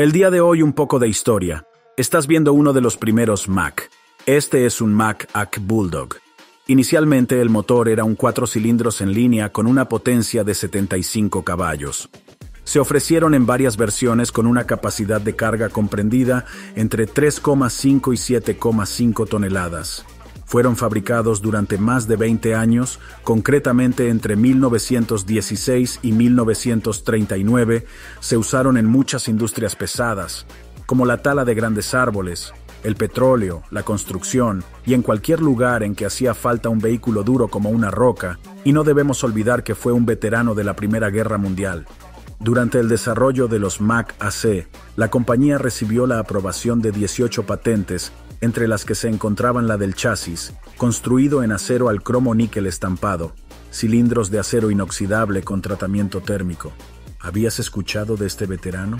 El día de hoy un poco de historia. Estás viendo uno de los primeros Mac. Este es un Mac AC Bulldog. Inicialmente el motor era un cuatro cilindros en línea con una potencia de 75 caballos. Se ofrecieron en varias versiones con una capacidad de carga comprendida entre 3,5 y 7,5 toneladas. Fueron fabricados durante más de 20 años, concretamente entre 1916 y 1939, se usaron en muchas industrias pesadas, como la tala de grandes árboles, el petróleo, la construcción y en cualquier lugar en que hacía falta un vehículo duro como una roca, y no debemos olvidar que fue un veterano de la Primera Guerra Mundial. Durante el desarrollo de los Mac AC, la compañía recibió la aprobación de 18 patentes entre las que se encontraban la del chasis, construido en acero al cromo níquel estampado, cilindros de acero inoxidable con tratamiento térmico. ¿Habías escuchado de este veterano?